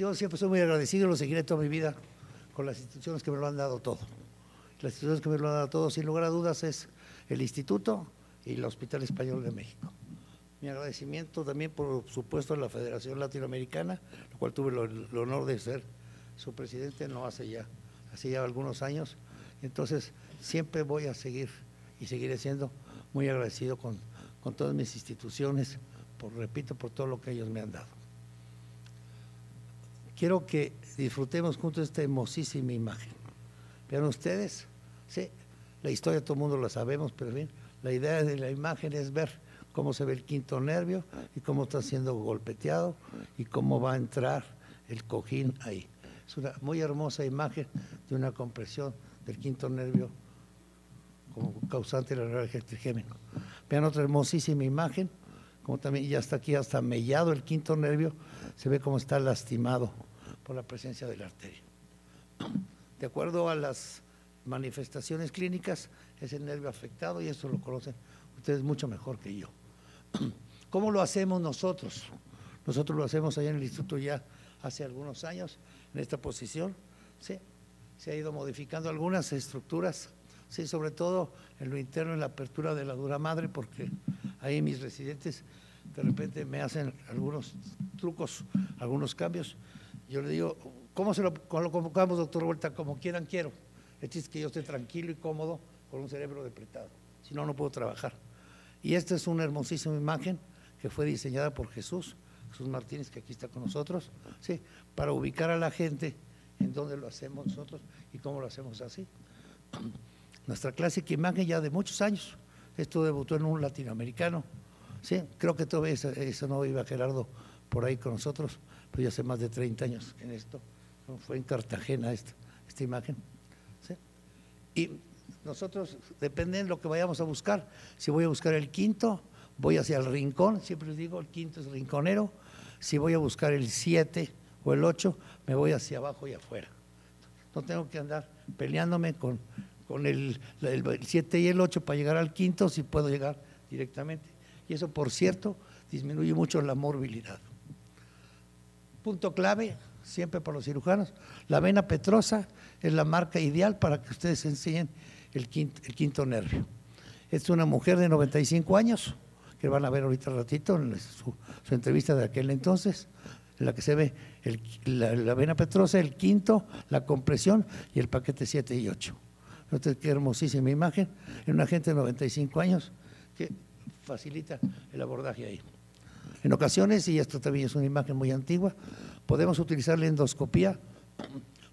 yo siempre soy muy agradecido y lo seguiré toda mi vida con las instituciones que me lo han dado todo. Las instituciones que me lo han dado todo, sin lugar a dudas, es el Instituto y el Hospital Español de México. Mi agradecimiento también, por supuesto, a la Federación Latinoamericana, lo cual tuve el honor de ser su presidente no hace ya, hace ya algunos años. Entonces, siempre voy a seguir y seguiré siendo muy agradecido con, con todas mis instituciones, por, repito, por todo lo que ellos me han dado. Quiero que disfrutemos juntos esta hermosísima imagen. Vean ustedes, sí, la historia todo el mundo la sabemos, pero bien, la idea de la imagen es ver cómo se ve el quinto nervio y cómo está siendo golpeteado y cómo va a entrar el cojín ahí. Es una muy hermosa imagen de una compresión del quinto nervio como causante de la neuralgia trigémino. Vean otra hermosísima imagen, como también ya está aquí hasta mellado el quinto nervio, se ve cómo está lastimado por la presencia de la arteria. De acuerdo a las manifestaciones clínicas, es el nervio afectado y eso lo conocen ustedes mucho mejor que yo. ¿Cómo lo hacemos nosotros? Nosotros lo hacemos allá en el instituto ya hace algunos años, en esta posición. Sí, se ha ido modificando algunas estructuras, sí, sobre todo en lo interno, en la apertura de la dura madre, porque ahí mis residentes de repente me hacen algunos trucos, algunos cambios. Yo le digo, ¿cómo se lo, convocamos, doctor Vuelta? Como quieran, quiero. El es que yo esté tranquilo y cómodo con un cerebro depletado. Si no, no puedo trabajar. Y esta es una hermosísima imagen que fue diseñada por Jesús, Jesús Martínez, que aquí está con nosotros, ¿sí? para ubicar a la gente en dónde lo hacemos nosotros y cómo lo hacemos así. Nuestra clásica imagen ya de muchos años, esto debutó en un latinoamericano, ¿sí? creo que todavía eso, no iba Gerardo por ahí con nosotros, pero ya hace más de 30 años en esto, fue en Cartagena esta, imagen. Y nosotros, depende de lo que vayamos a buscar, si voy a buscar el quinto, voy hacia el rincón, siempre les digo, el quinto es rinconero, si voy a buscar el siete o el ocho, me voy hacia abajo y afuera. No tengo que andar peleándome con el, siete y el ocho para llegar al quinto, si puedo llegar directamente. Y eso, por cierto, disminuye mucho la morbilidad. Punto clave, siempre para los cirujanos, la vena petrosa es la marca ideal para que ustedes enseñen el quinto, nervio. Es una mujer de 95 años, que van a ver ahorita ratito en su, entrevista de aquel entonces, en la que se ve la, vena petrosa, el quinto, la compresión y el paquete 7 y 8. Entonces, qué hermosísima imagen, en una gente de 95 años que facilita el abordaje ahí. En ocasiones, y esto también es una imagen muy antigua, podemos utilizar la endoscopía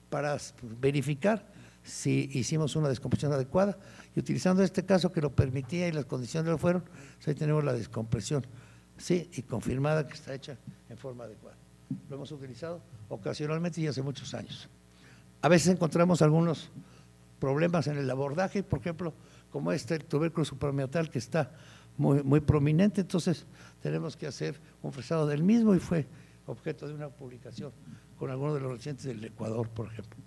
para verificar si hicimos una descompresión adecuada y utilizando este caso que lo permitía y las condiciones lo fueron, pues ahí tenemos la descompresión, sí, y confirmada que está hecha en forma adecuada. Lo hemos utilizado ocasionalmente y hace muchos años. A veces encontramos algunos problemas en el abordaje, por ejemplo, como este el tubérculo suprameatal que está muy prominente, entonces tenemos que hacer un fresado del mismo y fue objeto de una publicación con algunos de los recientes del Ecuador, por ejemplo.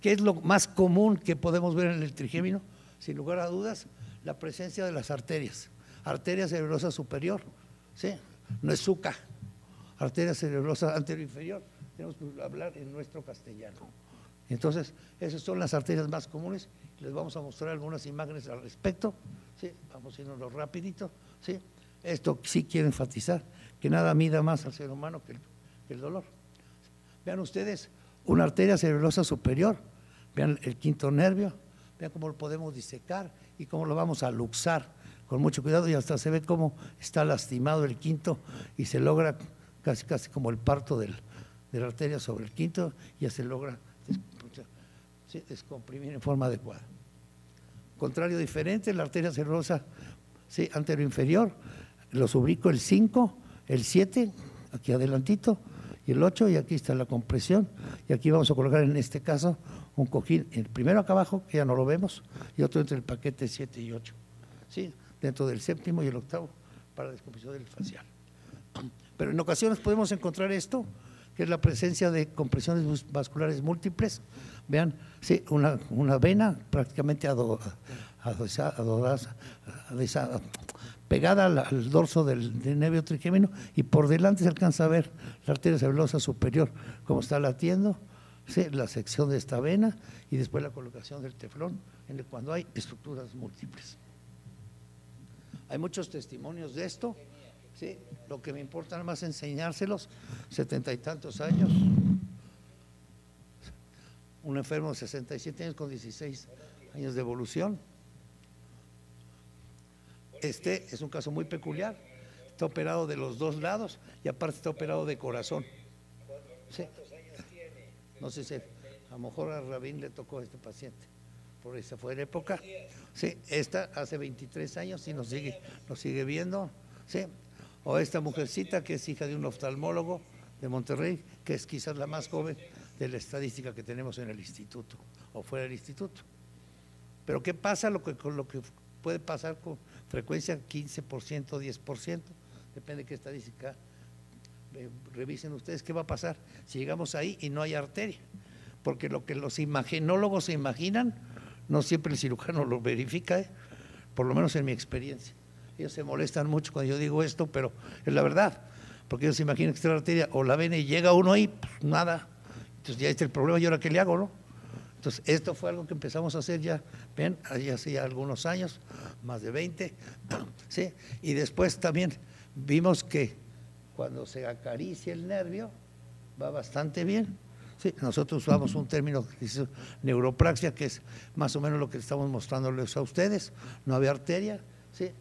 ¿Qué es lo más común que podemos ver en el trigémino? Sin lugar a dudas, la presencia de las arterias. Arteria cerebrosa superior, ¿sí? No es suca. Arteria cerebrosa anterior-inferior. Tenemos que hablar en nuestro castellano. Entonces, esas son las arterias más comunes. Les vamos a mostrar algunas imágenes al respecto. ¿sí? Vamos a irnos rapidito. ¿sí? Esto sí quiero enfatizar, que nada mida más al ser humano que el dolor. Vean ustedes, una arteria cerebrosa superior, vean el quinto nervio, vean cómo lo podemos disecar y cómo lo vamos a luxar con mucho cuidado y hasta se ve cómo está lastimado el quinto y se logra casi casi como el parto de la arteria sobre el quinto ya se logra descomprimir en forma adecuada. Contrario diferente, la arteria cerebrosa ¿sí? inferior los ubico el 5, el 7, aquí adelantito, y el 8 y aquí está la compresión y aquí vamos a colocar en este caso un cojín, el primero acá abajo, que ya no lo vemos, y otro entre el paquete 7 y 8, ¿sí? dentro del séptimo y el octavo para la descompresión del facial. Pero en ocasiones podemos encontrar esto, que es la presencia de compresiones vasculares múltiples. Vean, sí, una, una vena prácticamente pegada al, dorso del, nervio trigémino y por delante se alcanza a ver la arteria cerebrosa superior, como está latiendo, la sección de esta vena y después la colocación del teflón en cuando hay estructuras múltiples. Hay muchos testimonios de esto. ¿sí? Lo que me importa más enseñárselos, setenta y tantos años, un enfermo de 67 años con 16 años de evolución. Este es un caso muy peculiar. Está operado de los dos lados y aparte está operado de corazón. No sé si a lo mejor a Rabín le tocó a este paciente. Por esa fue la época. Sí, esta hace 23 años y nos sigue, nos sigue viendo. Sí. O esta mujercita que es hija de un oftalmólogo de Monterrey, que es quizás la más joven de la estadística que tenemos en el instituto o fuera del instituto. Pero ¿qué pasa con lo que puede pasar con frecuencia 15%, 10%? Depende de qué estadística eh, revisen ustedes qué va a pasar si llegamos ahí y no hay arteria. Porque lo que los imaginólogos se imaginan, no siempre el cirujano lo verifica, ¿eh? por lo menos en mi experiencia. Ellos se molestan mucho cuando yo digo esto, pero es la verdad. Porque ellos se imaginan que está la arteria o la ven y llega uno ahí, pues nada, entonces ya está el problema, ¿y ahora qué le hago, no? Entonces, esto fue algo que empezamos a hacer ya, ven, hace ya algunos años, más de 20, ¿sí? Y después también vimos que cuando se acaricia el nervio, va bastante bien. Sí, nosotros usamos un término que dice neuropraxia, que es más o menos lo que estamos mostrándoles a ustedes. No había arteria, ¿sí?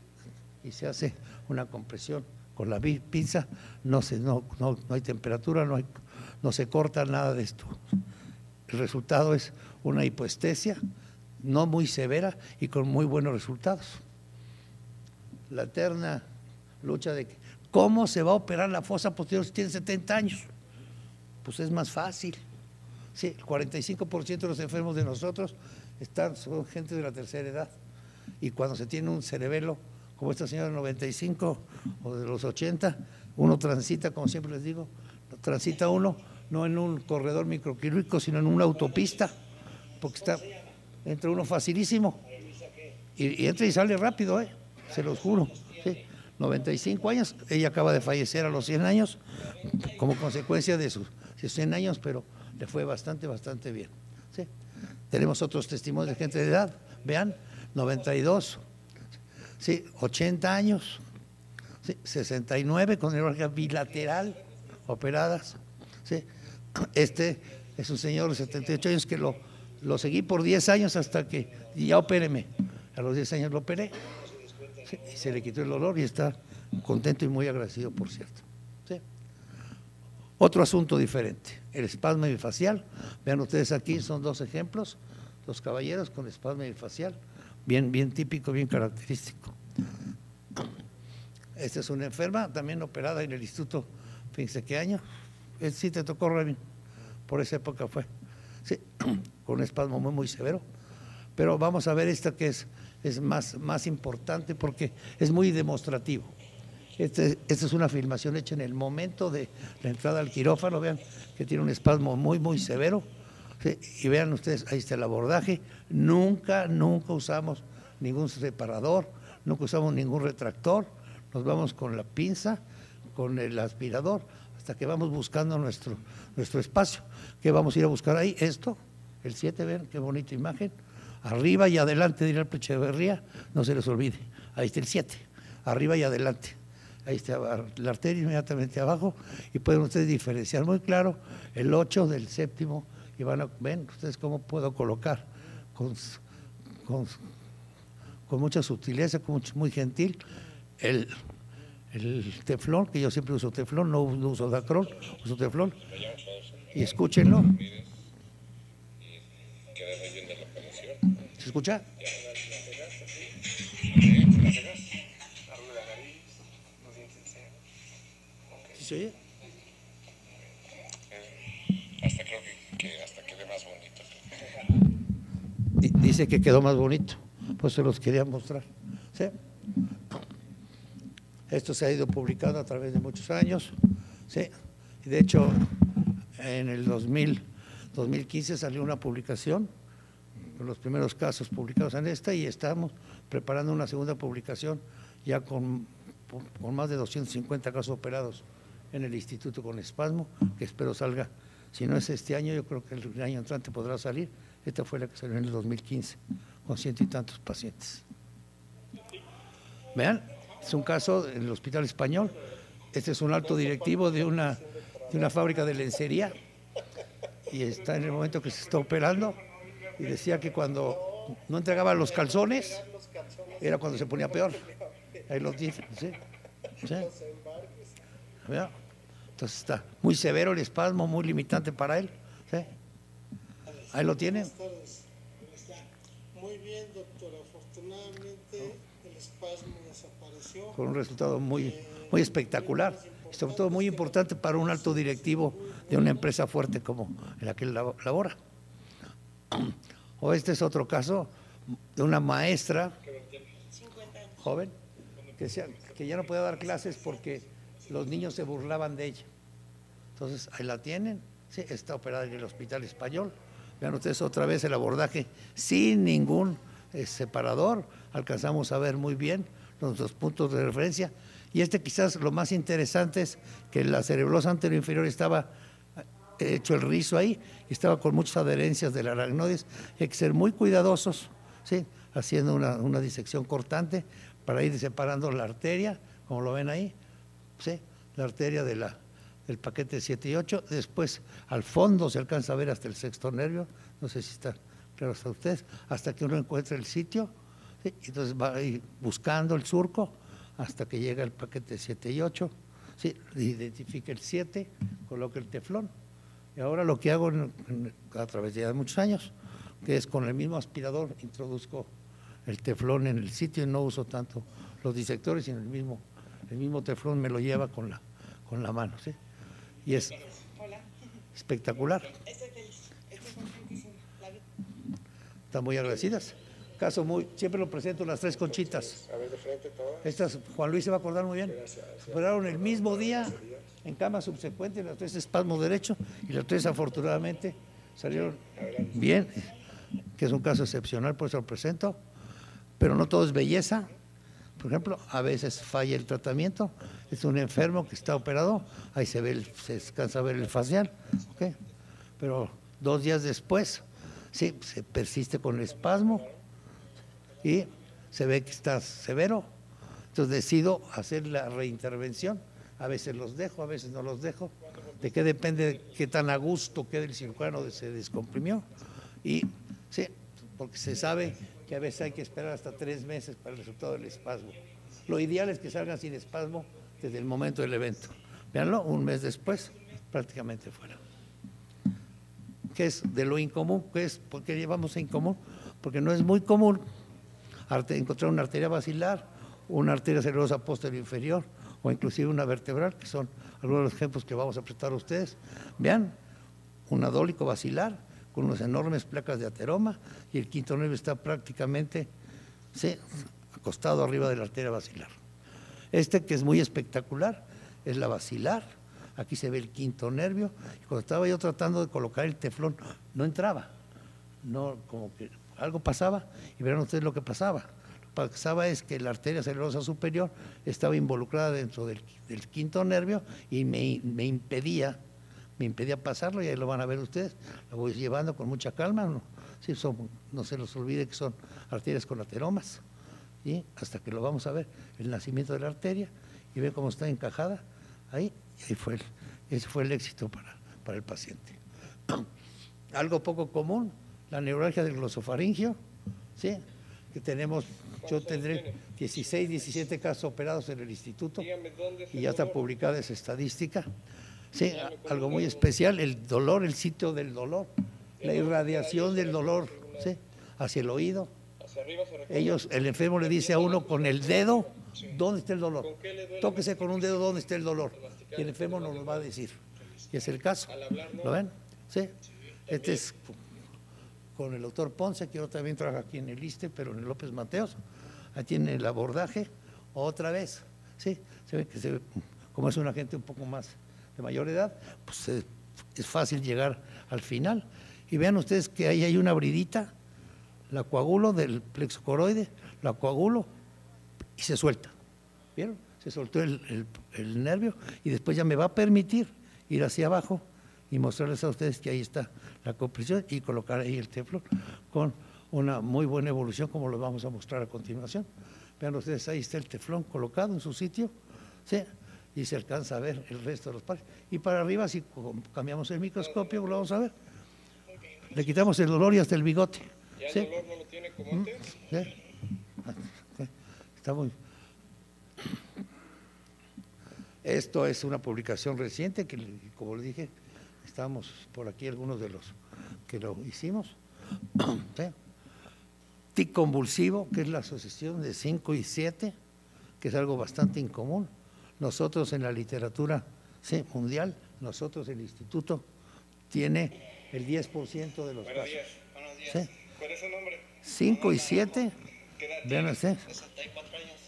y se hace una compresión con la pinza, no, se, no, no, no hay temperatura, no hay no se corta nada de esto. El resultado es una hipoestesia no muy severa y con muy buenos resultados. La eterna lucha de cómo se va a operar la fosa posterior si tiene 70 años. Pues es más fácil. Sí, el 45% de los enfermos de nosotros están, son gente de la tercera edad. Y cuando se tiene un cerebelo como esta señora de 95 o de los 80, uno transita, como siempre les digo, transita uno no en un corredor microquirúrgico, sino en una autopista, porque está, entra uno facilísimo. Y, entra y sale rápido, ¿eh? se los juro. 95 años, ella acaba de fallecer a los 100 años, como consecuencia de sus 100 años, pero le fue bastante, bastante bien. Tenemos otros testimonios de gente de edad, vean, 92, ¿sí? 80 años, 69 con neuralgia bilateral operadas. ¿sí? Este es un señor de 78 años que lo, lo seguí por 10 años hasta que ya opéreme. A los 10 años lo operé. y se le quitó el dolor y está contento y muy agradecido, por cierto. Otro asunto diferente, el espasmo bifacial. Vean ustedes aquí, son dos ejemplos, dos caballeros con espasmo bifacial, bien, bien típico, bien característico. Esta es una enferma, también operada en el Instituto, fíjense qué año, eh, sí te tocó, Revin, por esa época fue, sí, con un espasmo muy, muy severo. Pero vamos a ver esta que es, es más, más importante porque es muy demostrativo. Este, esta es una filmación hecha en el momento de la entrada al quirófano, vean que tiene un espasmo muy, muy severo. y vean ustedes, ahí está el abordaje. Nunca, nunca usamos ningún separador, nunca usamos ningún retractor. Nos vamos con la pinza, con el aspirador hasta que vamos buscando nuestro, nuestro espacio. ¿Qué vamos a ir a buscar ahí? Esto, el 7, ven, qué bonita imagen. Arriba y adelante, dirá el Pecheverría, no se les olvide. Ahí está el 7, arriba y adelante. Ahí está la arteria inmediatamente abajo y pueden ustedes diferenciar muy claro el 8 del séptimo y van a ven ustedes cómo puedo colocar con, con, con mucha sutileza, con muy gentil, el el teflón, que yo siempre uso teflón, no, uso dacrol, uso teflón. Y escúchenlo. ¿Se escucha? ¿Sí se oye? Hasta creo que, hasta quede más bonito. Dice que quedó más bonito, pues se los quería mostrar. ¿Sí? Esto se ha ido publicando a través de muchos años. ¿sí? De hecho, en el 2000, 2015 salió una publicación los primeros casos publicados en esta y estamos preparando una segunda publicación ya con, con más de 250 casos operados en el instituto con espasmo, que espero salga. Si no es este año, yo creo que el año entrante podrá salir. Esta fue la que salió en el 2015, con ciento y tantos pacientes. Vean, es un caso en el Hospital Español. Este es un alto directivo de una, de una fábrica de lencería y está en el momento que se está operando y decía que cuando no entregaba los calzones era cuando se ponía peor. Ahí lo dice, ¿sí? ¿Sí? Entonces está muy severo el espasmo, muy limitante para él. Ahí lo tienen. Muy bien, doctor. Afortunadamente el espasmo desapareció. Con un resultado muy, muy espectacular. Sobre todo muy importante para un alto directivo de una empresa fuerte como en la que él labora. O este es otro caso de una maestra joven que, sea, que ya no puede dar clases porque los niños se burlaban de ella. Entonces, ahí la tienen, está operada en el Hospital Español. Vean ustedes otra vez el abordaje sin ningún eh, separador. Alcanzamos a ver muy bien dos puntos de referencia. Y este quizás lo más interesante es que la cerebrosa anterior inferior estaba hecho el rizo ahí, y estaba con muchas adherencias del aracnoides. Hay que ser muy cuidadosos, ¿sí? haciendo una, una disección cortante para ir separando la arteria, como lo ven ahí, ¿sí? la arteria de la, del paquete 7 y 8. Después, al fondo se alcanza a ver hasta el sexto nervio, no sé si está claro hasta ustedes, hasta que uno encuentra el sitio. Entonces va a ir buscando el surco hasta que llega el paquete 7 y 8. ¿sí? Identifica el 7, coloca el teflón. Y ahora lo que hago a través de muchos años, que es con el mismo aspirador, introduzco el teflón en el sitio y no uso tanto los disectores, sino el mismo el mismo teflón me lo lleva con la, con la mano, ¿sí? Y es espectacular. Están muy agradecidas. Caso muy, siempre lo presento las tres conchitas. Estas, Juan Luis se va a acordar muy bien. Se operaron el mismo día en cama subsecuente, las tres espasmos derecho y las tres afortunadamente salieron bien, que es un caso excepcional, por eso lo presento. Pero no todo es belleza, por ejemplo, a veces falla el tratamiento, es un enfermo que está operado, ahí se ve, se descansa a ver el facial, pero dos días después, sí, se persiste con el espasmo y se ve que está severo, entonces decido hacer la reintervención, a veces los dejo, a veces no los dejo, de qué depende de qué tan a gusto quede el cirujano se descomprimió, y sí, porque se sabe que a veces hay que esperar hasta tres meses para el resultado del espasmo. Lo ideal es que salgan sin espasmo desde el momento del evento. Veanlo, un mes después, prácticamente fuera. ¿Qué es de lo incomún? ¿Qué es? ¿Por qué llevamos a incomún? Porque no es muy común encontrar una arteria basilar, una arteria cerebrosa posterior inferior o inclusive una vertebral, que son algunos de los ejemplos que vamos a prestar a ustedes. Vean, un adólico basilar, con unas enormes placas de ateroma y el quinto nervio está prácticamente acostado arriba de la arteria basilar. Este que es muy espectacular es la basilar. Aquí se ve el quinto nervio. Y cuando estaba yo tratando de colocar el teflón, no entraba. No, como que algo pasaba y verán ustedes lo que pasaba. Lo que pasaba es que la arteria cerebrosa superior estaba involucrada dentro del, quinto nervio y me, impedía me impedía pasarlo y ahí lo van a ver ustedes. Lo voy llevando con mucha calma. No, son, no se los olvide que son arterias con ateromas. y Hasta que lo vamos a ver, el nacimiento de la arteria y ve cómo está encajada ahí. Y ahí fue el, ese fue el éxito para, para el paciente. Algo poco común, la neuralgia del glosofaringio, ¿sí? que tenemos, yo tendré 16, 17 casos operados en el instituto y ya está publicada esa estadística. Sí, algo muy especial, el dolor, el sitio del dolor, la irradiación del dolor, ¿sí? hacia el oído. Ellos, el enfermo le dice a uno con el dedo, ¿dónde está el dolor? Tóquese con un dedo dónde está el dolor. Y el enfermo nos lo va a decir. Y es el caso. ¿Lo ven? Sí. Este es con el doctor Ponce, que yo también trabaja aquí en el ISTE, pero en el López Mateos. Ahí tiene el abordaje otra vez. Sí, se ve que se ve, como es una gente un poco más de mayor edad, pues es fácil llegar al final. Y vean ustedes que ahí hay una abridita, la coagulo del plexo coroide, la coagulo y se suelta. ¿Vieron? Se soltó el- el nervio y después ya me va a permitir ir hacia abajo y mostrarles a ustedes que ahí está la compresión y colocar ahí el teflón con una muy buena evolución como lo vamos a mostrar a continuación. Vean ustedes, ahí está el teflón colocado en su sitio, ¿sí? y se alcanza a ver el resto de los parches. Y para arriba, si cambiamos el microscopio, lo vamos a ver. Le quitamos el dolor y hasta el bigote. Ya el dolor no lo tiene como antes. Sí. Sí. Está muy. Esto es una publicación reciente que, como le dije, estamos por aquí algunos de los que lo hicimos. Sí. TIC convulsivo, que es la asociación de 5 y 7, que es algo bastante incomún. Nosotros en la literatura sí, mundial, nosotros el instituto tiene el 10% de los Buenos casos. días. Buenos días. Sí. ¿Cuál es su nombre? 5 y 7, ¿Qué edad vean ustedes. 64 años.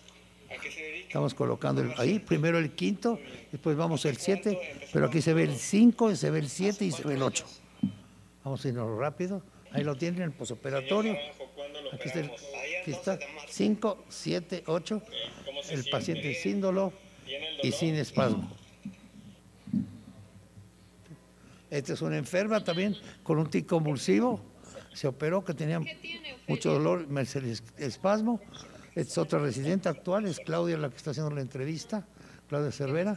Estamos colocando el- ahí, primero el quinto, después vamos el 7, pero aquí se ve el 5, se ve el 7 y se ve el 8. Vamos a irnos rápido. Ahí lo tienen el posoperatorio. Naranjo, ¿Cuándo lo Aquí está, el- aquí está 5, 7, 8. ¿Cómo se El paciente sin dolor ¿Tiene el y sin espasmo. Esta es una enferma también con un tic convulsivo. Se operó que tenía mucho dolor, espasmo. Es otra residente actual, es Claudia la que está haciendo la entrevista, Claudia Cervera.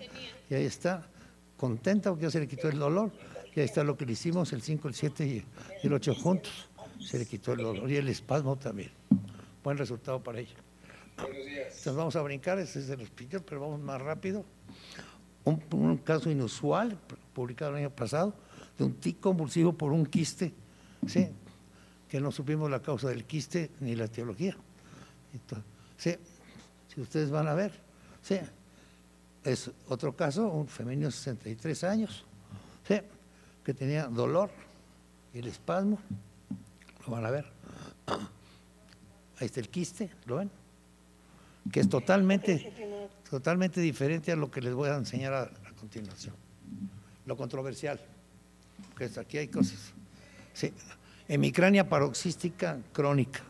Y ahí está, contenta porque ya se le quitó el dolor. Y ahí está lo que le hicimos, el 5, el 7 y el 8 juntos. Se le quitó el dolor y el espasmo también. Buen resultado para ella. Buenos días. Entonces vamos a brincar, este es el hospital, pero vamos más rápido. Un, un caso inusual, publicado el año pasado, de un tic convulsivo por un quiste, ¿sí? que no supimos la causa del quiste ni la etiología. Sí, si ustedes van a ver, sí, es otro caso, un femenino de 63 años, sí, que tenía dolor y el espasmo, lo van a ver. Ahí está el quiste, ¿lo ven? que es totalmente, totalmente diferente a lo que les voy a enseñar a, continuación. Lo controversial, que aquí hay cosas. Sí, hemicrania paroxística crónica.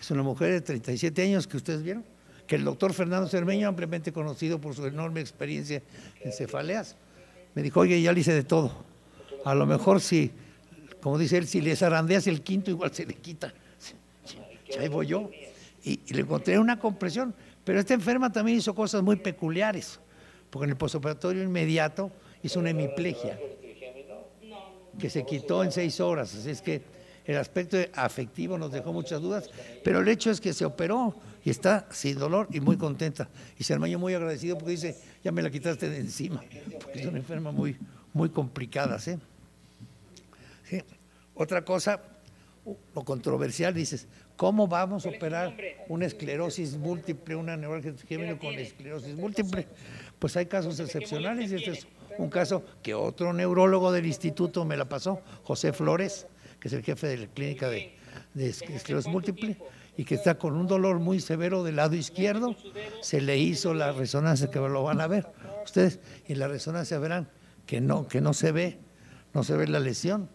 Es una mujer de 37 años que ustedes vieron, que el doctor Fernando Cermeño, ampliamente conocido por su enorme experiencia en cefaleas, me dijo, oye, ya le hice de todo. A lo mejor si, como dice él, si le zarandeas el quinto, igual se le quita. Ahí voy yo. Y, y le encontré una compresión. Pero esta enferma también hizo cosas muy peculiares, porque en el postoperatorio inmediato hizo una hemiplegia que se quitó en seis horas. Así es que el aspecto afectivo nos dejó muchas dudas, pero el hecho es que se operó y está sin dolor y muy contenta. Y Cermeño muy agradecido porque dice, ya me la quitaste de encima, porque es una enferma muy, muy complicada. ¿sí? Otra cosa, lo controversial, dices, ¿cómo vamos a operar una esclerosis múltiple, una neuralgia trigémino con esclerosis múltiple? Pues hay casos excepcionales y este es un caso que otro neurólogo del instituto me la pasó, José Flores, que es el jefe de la clínica de, de esclerosis múltiple y que está con un dolor muy severo del lado izquierdo, se le hizo la resonancia que lo van a ver ustedes y la resonancia verán que no que no se ve, no se ve la lesión.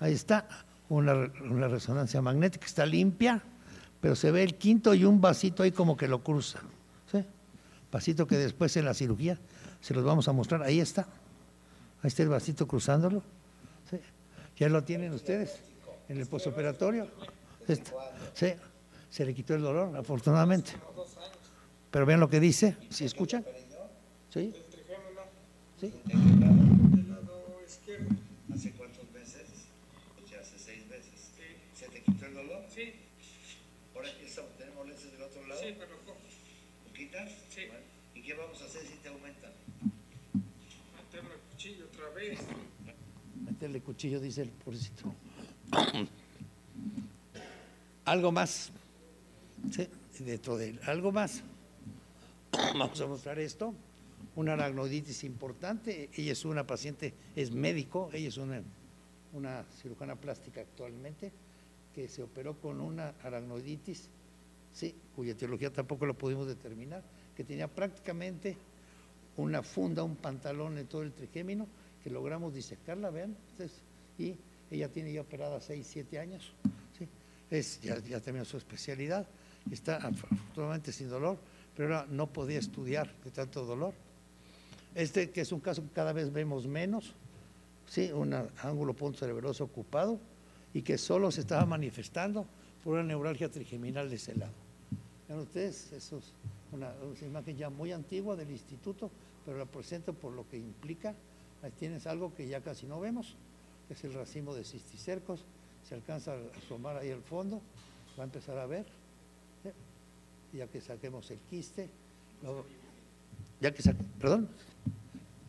Ahí está una, una resonancia magnética, está limpia, pero se ve el quinto y un vasito ahí como que lo cruza. ¿sí? Vasito que después en la cirugía se los vamos a mostrar. Ahí está. Ahí está el vasito cruzándolo. ¿Sí? Ya lo tienen ustedes en el postoperatorio. Está. Sí, se le quitó el dolor, afortunadamente. Pero vean lo que dice, si escuchan. ¿Sí? ¿Sí? Del lado izquierdo. ¿Hace cuántos meses? Ya hace seis meses. ¿Se te quitó el dolor? Sí, Ahora estamos- tenemos lentes del otro lado. sí, pero. ¿Lo quitas? Sí. ¿Y qué vamos a hacer si te aumentan? meterme el cuchillo otra vez. Meterle cuchillo, dice el pobrecito. Algo más. Dentro de él. Algo más. Vamos a mostrar esto. Una aracnoiditis importante. Ella es una paciente, es médico, ella es una, una cirujana plástica actualmente, que se operó con una aracnoiditis, sí, cuya etiología tampoco lo pudimos determinar, que tenía prácticamente una funda, un pantalón en todo el trigémino, que logramos disectarla, vean, y ella tiene ya operada 6, 7 años, ¿sí? es, ya, ya terminó su especialidad, está afortunadamente sin dolor, pero no podía estudiar de tanto dolor. Este que es un caso que cada vez vemos menos, sí, un ángulo punto cerebroso ocupado y que solo se estaba manifestando por una neuralgia trigeminal de ese lado. Vean ustedes, eso es una imagen ya muy antigua del instituto, pero la presento por lo que implica. Ahí tienes algo que ya casi no vemos, que es el racimo de cisticercos. Se alcanza a asomar ahí al fondo, va a empezar a ver. ¿sí? Ya que saquemos el quiste, ya que sa- perdón,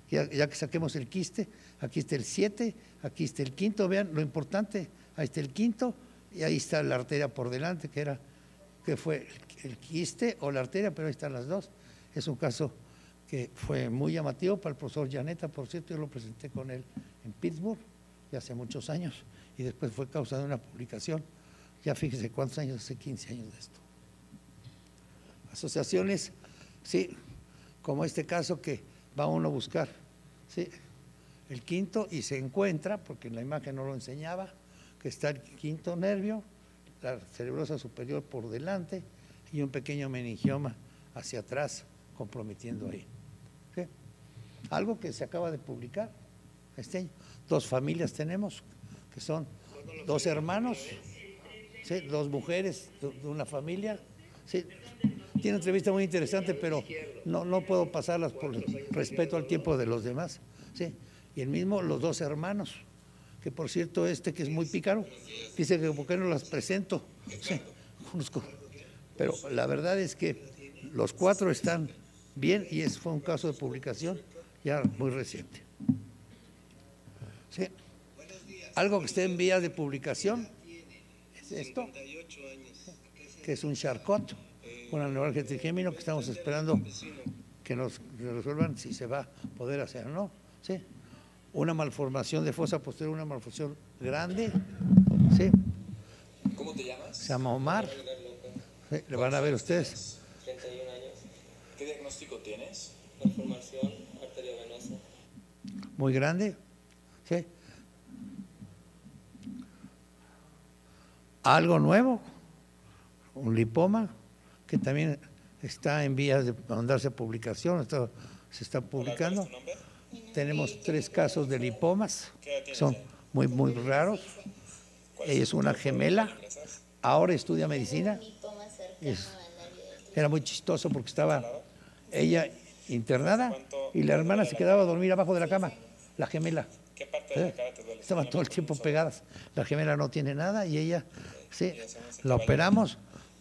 ya, que saquemos el quiste, aquí está el 7, aquí está el quinto, vean lo importante, ahí está el quinto y ahí está la arteria por delante, que era, que fue el quiste o la arteria, pero ahí están las dos. Es un caso que fue muy llamativo para el profesor Llaneta, por cierto, yo lo presenté con él en Pittsburgh ya hace muchos años y después fue causa de una publicación, ya fíjese cuántos años, hace 15 años de esto. Asociaciones, sí, como este caso que va uno a buscar, sí, el quinto y se encuentra, porque en la imagen no lo enseñaba, que está el quinto nervio, la cerebrosa superior por delante y un pequeño meningioma hacia atrás comprometiendo ahí. Algo que se acaba de publicar este año. Dos familias tenemos, que son dos hermanos, dos mujeres de una familia. Tiene entrevista muy interesante, pero no, no puedo pasarlas por respeto al tiempo de los demás. Y el mismo, los dos hermanos, que por cierto este que es muy pícaro, dice que por qué no las presento. Sí. Pero la verdad es que los cuatro están bien y ese fue un caso de publicación ya muy reciente. Sí. Algo que esté en vías de publicación es esto, que es un charcot, una neuralgia trigémino que estamos esperando que nos resuelvan si se va a poder hacer o no. ¿sí? Una malformación de fosa posterior, una malformación grande, ¿sí? ¿Cómo te llamas? se llama Omar. Sí, Le van a ver ustedes. 31 años, ¿Qué diagnóstico tienes? malformación muy grande. ¿sí? Algo nuevo, un lipoma, que también está en vías de mandarse publicación, se está publicando. Tenemos tres casos de lipomas, ¿Qué edad tienes son muy, muy raros. Ella es una gemela, ahora estudia medicina. Era muy chistoso porque estaba ella internada y la hermana se quedaba a dormir abajo de la cama, la gemela. ¿Qué parte de la cara te duele? Estaban todo el tiempo pegadas. La gemela no tiene nada y ella, sí, la operamos,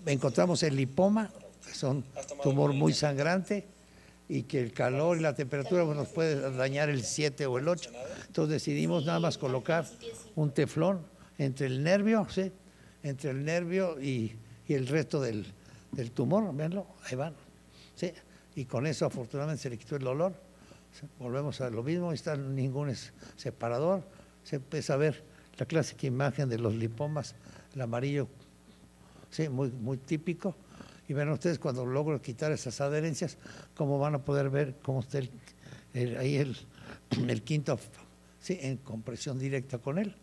encontramos el lipoma, que es un tumor muy sangrante y que el calor y la temperatura pues, nos puede dañar el 7 o el 8. Entonces decidimos nada más colocar un teflón entre el nervio, ¿sí? entre el nervio y, y el resto del, del tumor, véanlo, ahí van. ¿sí? Y con eso afortunadamente se le quitó el dolor. Volvemos a lo mismo, está ningún separador. Se empieza a ver la clásica imagen de los lipomas, el amarillo, sí, muy, muy típico. Y ven ustedes cuando logro quitar esas adherencias, cómo van a poder ver cómo está el, ahí el, el quinto, sí, en compresión directa con él.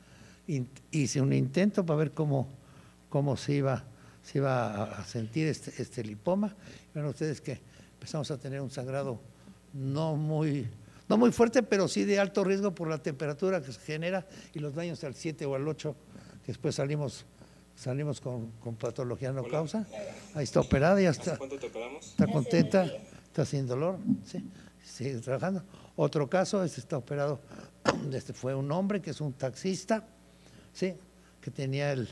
Hice un intento para ver cómo, cómo se iba, se iba a- a sentir este, este lipoma. Ven ustedes que empezamos a tener un sangrado no muy, no muy fuerte, pero sí de alto riesgo por la temperatura que se genera y los daños al 7 o al 8, que después salimos, salimos con, con patología no causa. Ahí está operada, ya está, ¿Cuánto te operamos? está contenta, está sin dolor, sí, sigue trabajando. Otro caso, este está operado, este fue un hombre que es un taxista, sí, que tenía el,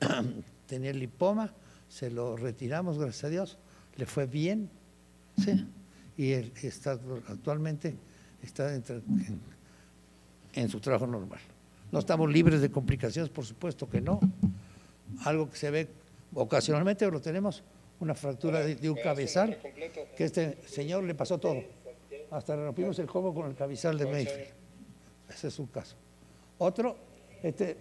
tenía el lipoma, se lo retiramos, gracias a Dios, le fue bien, sí, y él está actualmente está en, en su trabajo normal. No estamos libres de complicaciones, por supuesto que no. Algo que se ve ocasionalmente, pero tenemos una fractura de, de un cabezal, que este señor le pasó todo. Hasta le rompimos el codo con el cabezal de Mayfield. Ese es un caso. Otro, este,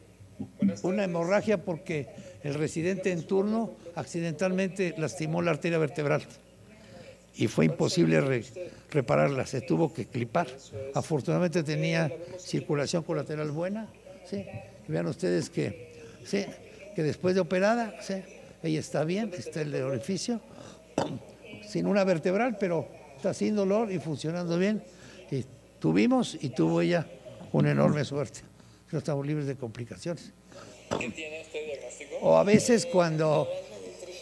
una hemorragia porque el residente en turno accidentalmente lastimó la arteria vertebral y fue imposible re- repararla, se tuvo que clipar. Afortunadamente tenía circulación colateral buena, ¿sí? Vean ustedes que, ¿sí? que después de operada, ¿sí? ella está bien, está el orificio, sin una vertebral, pero está sin dolor y funcionando bien. Y tuvimos y tuvo ella una enorme suerte. No estamos libres de complicaciones. ¿Qué tiene este diagnóstico? O a veces cuando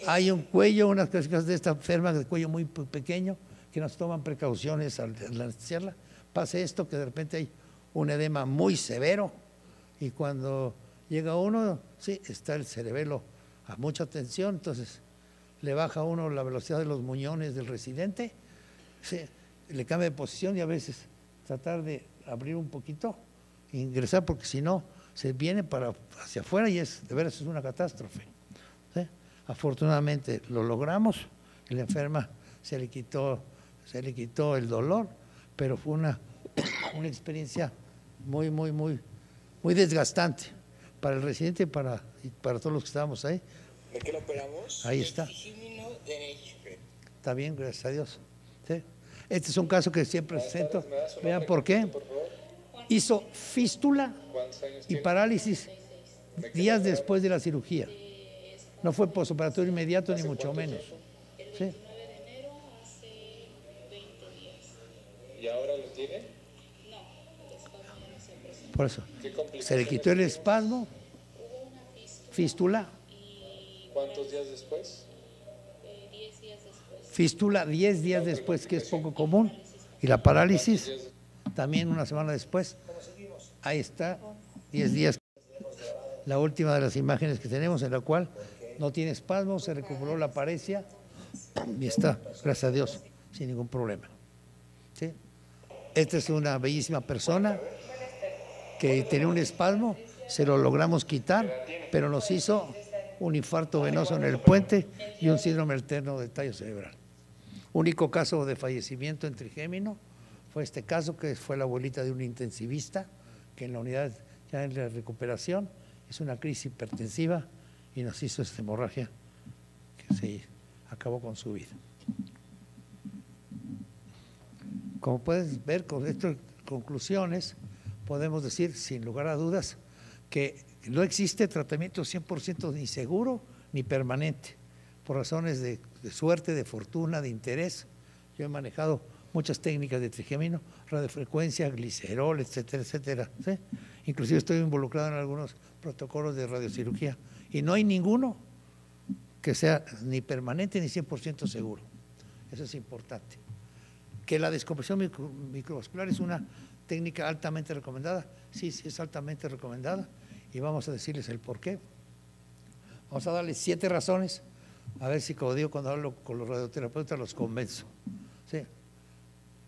hay un cuello, unas cosas de esta enferma de cuello muy pe- pequeño, que nos toman precauciones al anestesiarla, pasa esto que de repente hay un edema muy severo y cuando llega uno, sí, está el cerebelo a mucha tensión, entonces le baja uno la velocidad de los muñones del residente, sí, le cambia de posición y a veces tratar de abrir un poquito, ingresar, porque si no, se viene para hacia afuera y es, de veras es una catástrofe. Afortunadamente lo logramos la enferma se le quitó, se le quitó el dolor, pero fue una, una experiencia muy, muy, muy, muy desgastante para el residente y para, y para todos los que estábamos ahí. ¿De qué lo operamos? Ahí está. Está bien, gracias a Dios. ¿sí? Este es un caso que siempre presento. Vean por qué. Hizo fístula y parálisis días después de la cirugía. No fue posoperatorio inmediato ni mucho menos. ¿sí? ¿Y ahora lo tiene? Por eso. ¿Qué Se le quitó el espasmo, fístula, ¿Cuántos días después? fístula 10 días después, que es poco común, y la parálisis también una semana después. Ahí está, 10 días. La última de las imágenes que tenemos, en la cual no tiene espasmo, se recuperó la parecia y está, gracias a Dios, sin ningún problema. ¿Sí? Esta es una bellísima persona que tenía un espasmo, se lo logramos quitar, pero nos hizo un infarto venoso en el puente y un síndrome alterno de tallo cerebral. Único caso de fallecimiento en trigémino fue este caso, que fue la abuelita de un intensivista, que en la unidad ya en la recuperación es una crisis hipertensiva y nos hizo esta hemorragia que se acabó con su vida. Como puedes ver con estas conclusiones, podemos decir sin lugar a dudas que no existe tratamiento 100% ni seguro ni permanente, por razones de, suerte, de fortuna, de interés. Yo he manejado muchas técnicas de trigémino, radiofrecuencia, glicerol, etcétera, etcétera. ¿sí? Inclusive estoy involucrado en algunos protocolos de radiocirugía y no hay ninguno que sea ni permanente ni 100% seguro. Eso es importante. Que la descompresión micro- microvascular es una técnica altamente recomendada. Sí, sí, es altamente recomendada. Y vamos a decirles el por qué. Vamos a darles siete razones. A ver si, como digo, cuando hablo con los radioterapeutas los convenzo.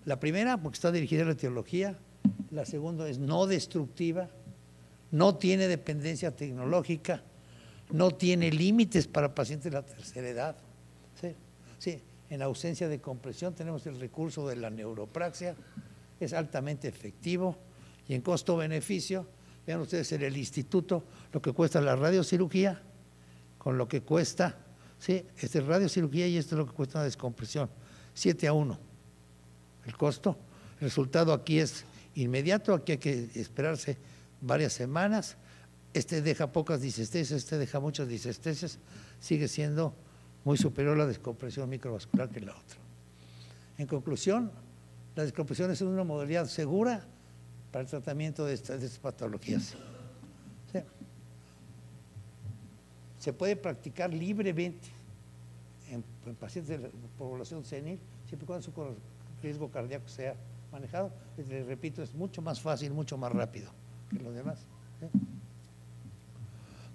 La primera, porque está dirigida a la teología. La segunda es no destructiva. No tiene dependencia tecnológica. No tiene límites para pacientes de la tercera edad. Sí, sí. En ausencia de compresión tenemos el recurso de la neuropraxia. Es altamente efectivo y en costo-beneficio, vean ustedes en el instituto lo que cuesta la radiocirugía con lo que cuesta, sí, este es radiocirugía y esto es lo que cuesta una descompresión, 7 a 1 el costo. El resultado aquí es inmediato, aquí hay que esperarse varias semanas. Este deja pocas disestesias, este deja muchas disestesias, sigue siendo muy superior la descompresión microvascular que la otra. En conclusión, la descompresión es una modalidad segura para el tratamiento de estas, patologías. Se puede practicar libremente en, en pacientes de la población senil, siempre y cuando su riesgo cardíaco sea manejado. Les repito, es mucho más fácil, mucho más rápido que los demás.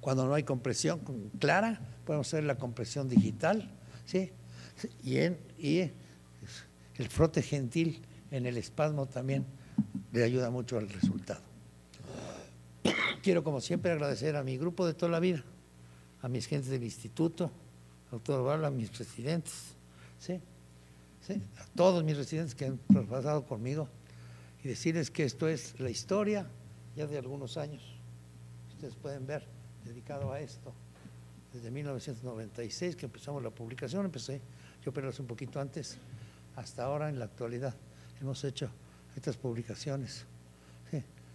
Cuando no hay compresión clara, podemos hacer la compresión digital, ¿sí? Y, el frote gentil en el espasmo también le ayuda mucho al resultado. Quiero, como siempre, agradecer a mi grupo de toda la vida, a mis gentes del instituto, al doctor a mis residentes, ¿sí? ¿sí? a todos mis residentes que han pasado conmigo y decirles que esto es la historia ya de algunos años. Ustedes pueden ver, dedicado a esto, desde 1996 que empezamos la publicación, empecé yo apenas un poquito antes, hasta ahora en la actualidad hemos hecho estas publicaciones.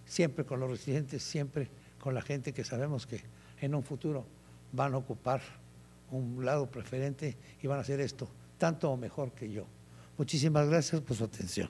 Siempre con los residentes, siempre con la gente que sabemos que en un futuro van a ocupar un lado preferente y van a hacer esto tanto o mejor que yo. Muchísimas gracias por su atención.